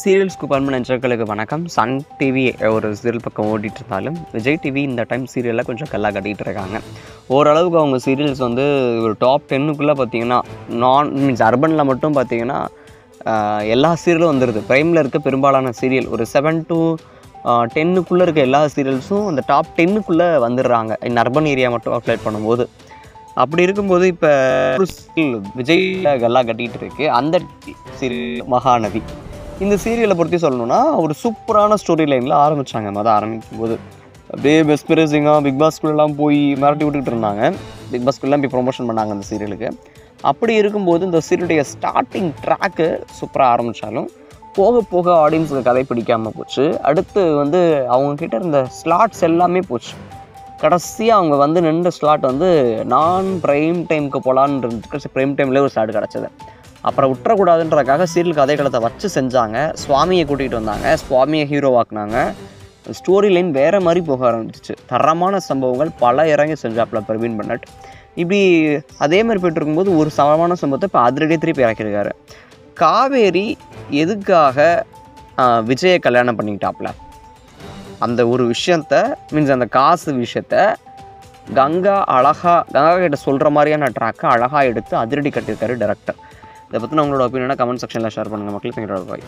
சீரியல்ஸ்க்கு பண்பு நெஞ்சர்களுக்கு வணக்கம். Sun TV ஒரு சீரியல் பக்கம் ஓடிட்டு இருந்தாலும் விஜய் டிவி இந்த டைம் சீரியலில் கொஞ்சம் கல்லா கட்டிகிட்டு இருக்காங்க ஓரளவுக்கு அவங்க சீரியல்ஸ் வந்து ஒரு டாப் டென்னுக்குள்ளே பார்த்தீங்கன்னா நான் மீன்ஸ் அர்பனில் மட்டும் பார்த்தீங்கன்னா எல்லா சீரியலும் வந்துடுது ப்ரைமில் இருக்க பெரும்பாலான சீரியல் ஒரு செவன் டு டென்னுக்குள்ளே இருக்க எல்லா சீரியல்ஸும் அந்த டாப் டென்னுக்குள்ளே வந்துடுறாங்க. இன் அர்பன் ஏரியா மட்டும் அப்ளை பண்ணும்போது. அப்படி இருக்கும்போது இப்போ விஜய் கல்லா கட்டிகிட்டு இருக்கு அந்த சீரியல் மகாநதி. இந்த சீரியலை பற்றி சொல்லணும்னா ஒரு சூப்பரான ஸ்டோரி லைனில் ஆரம்பித்தாங்க மொதல் ஆரம்பிக்கும் போது அப்படியே பெஸ்ட் பிரேசிங்காக பிக் பாஸ்குள்ளெல்லாம் போய் மிரட்டி விட்டுக்கிட்டு இருந்தாங்க. பிக் பாஸ்குள்ளெலாம் போய் ப்ரொமோஷன் பண்ணாங்க அந்த சீரியலுக்கு அப்படி இருக்கும்போது இந்த சீரியலுடைய ஸ்டார்டிங் ட்ராக்கு சூப்பராக ஆரம்பித்தாலும் போக போக ஆடியன்ஸுக்கு கதை பிடிக்காமல் போச்சு. அடுத்து வந்து அவங்கக்கிட்ட இருந்த ஸ்லாட்ஸ் எல்லாமே போச்சு. கடைசியாக அவங்க வந்து நின்ற ஸ்லாட் வந்து நான் ப்ரைம் டைமுக்கு போகலான்னு இருந்துச்சு. ப்ரைம் டைம்லேயே ஒரு ஸ்லாட் கிடச்சது. அப்புறம் விட்டுறக்கூடாதுன்றதுக்காக சீரியல் கதைக்களத்தை வச்சு செஞ்சாங்க. சுவாமியை கூட்டிகிட்டு வந்தாங்க. சுவாமியை ஹீரோவாக்குனாங்க ஸ்டோரி லைன் வேறு மாதிரி போக ஆரம்பிச்சிச்சு. தரமான சம்பவங்கள் பல இறங்கி செஞ்சாப்ல பிரவீன் பன்னட் இப்படி அதே மாதிரி போயிட்டு இருக்கும்போது ஒரு சமமான சம்பவத்தை இப்போ அதிரடியே திருப்பி இறக்கியிருக்காரு காவேரி எதுக்காக விஜயை கல்யாணம் பண்ணிக்கிட்டாப்புல? அந்த ஒரு விஷயத்த மீன்ஸ் அந்த காசு விஷயத்த கங்கா அழகா கங்கா கிட்ட சொல்கிற மாதிரியான ட்ராக்கை அழகாக எடுத்து அதிரடி கட்டியிருக்காரு டேரக்டர் இதை பற்றின உங்களோட ஒப்பீனியனாக கமெண்ட் செக்ஷனில் ஷேர் பண்ணுங்கள் மக்கள் எங்களோட பாய்.